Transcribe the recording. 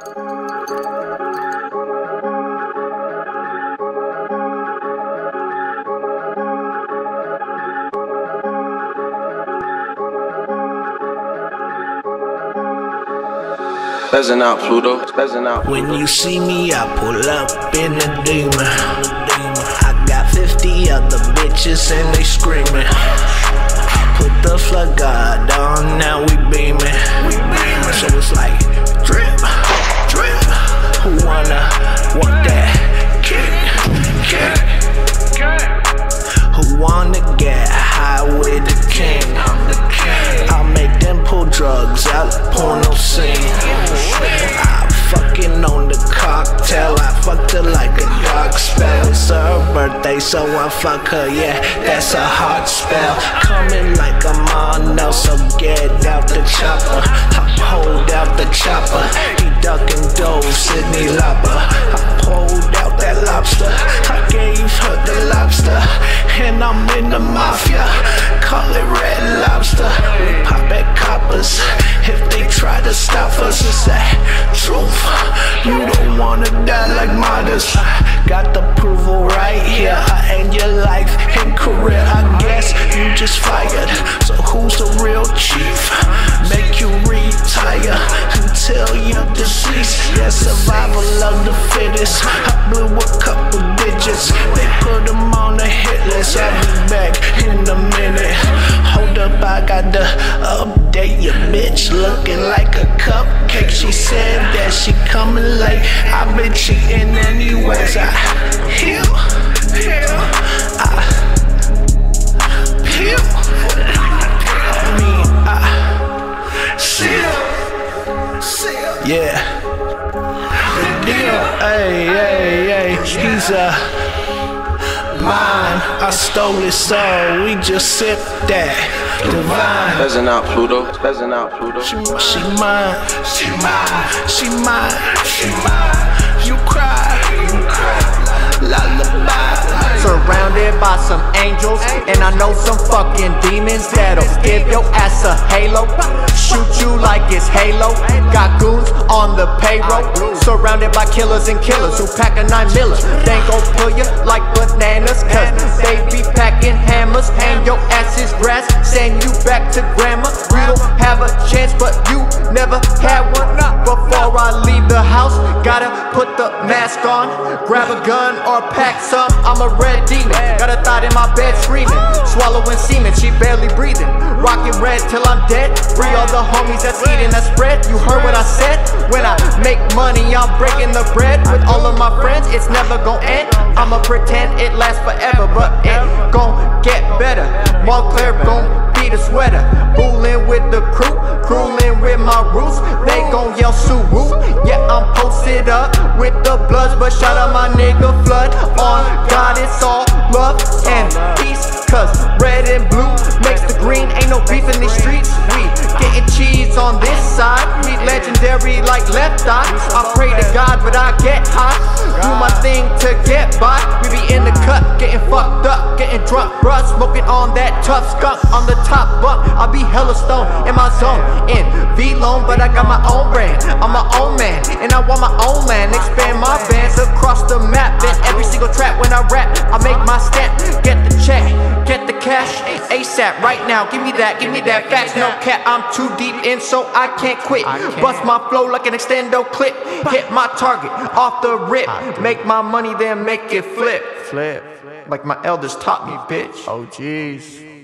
Spazzing out, Pluto. Spazzing out. When you see me, I pull up in a demon. I got 50 other bitches and they screaming. Put the flood guard on, now we beaming. So it's like drip, drip. Who wanna want that kick, kick? Who wanna get high with the king? I'm the king. I make them pull drugs out the porno scene. I fucking on the cocktail. I fucked her like a dark spell. It's her birthday, so I fuck her. Yeah, that's a hard spell. Coming like I'm on to stop us, it's that truth. You don't wanna die like martyrs. Got the approval right here. I end your life and career. I guess you just fired. So who's the real chief? Make you retire until you're deceased. Yeah, survival of the fittest. I blew a couple digits. They put them on the hit list. I'll be back in a minute. Hold up, I got to update your bitch. Looking like a cupcake. She said that she coming late. I've been cheating anyways. I heal, heal, I peel. I mean, I seal, seal. Yeah. The deal, hey, hey, hey. He's a mine. I stole it, soul. We just sipped that divine. Spazzing out, Pluto. Spazzing out, Pluto. She, she mine, she mine, she mine, she mine. You cry, you cry, lullaby. Surrounded by some angels, and I know some fucking demons that'll give your ass a halo. Shoot you like it's Halo. Got goons on the payroll. Surrounded by killers and killers who pack a nine miller. They gon' pull you like bananas, cause they be packing hammers. Hang your ass is grass, send you back to grandma. You don't have a chance, but you gotta put the mask on. Grab a gun or pack some. I'm a red demon. Got a thought in my bed screaming. Swallowing semen, she barely breathing. Rocking red till I'm dead. Free all the homies that's eating that spread. You heard what I said? When I make money, I'm breaking the bread with all of my friends. It's never gon' end. I'ma pretend it lasts forever, but it gon' get better. Moncler gon' be the sweater. Bullin' with the crew, cruelin' with my roots. They gon' yell Suru. Yeah, up with the bloods, but shout out my nigga Flood. On God, it's all love and peace. Cause red and blue makes the green. Ain't no beef in these streets. We getting cheese on this side. We legendary like left eye. I pray to God, but I get high. Do my thing to get by. We be cut, getting fucked up, getting drunk, bruh. Smoking on that tough skunk on the top bunk. I be hella stoned in my zone. In Vlone, but I got my own brand. I'm my own man, and I want my own land. Expand my bands across the map. In every single trap when I rap, I make my stamp. Get the check, get the cash ASAP right now. Give me that, give me that facts. No cap, I'm too deep in, so I can't quit. Bust my flow like an extendo clip. Hit my target off the rip. Make my money, then make it flip. Flip. Like my elders taught me, bitch. Oh, jeez.